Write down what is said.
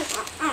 Ha, ha, ha.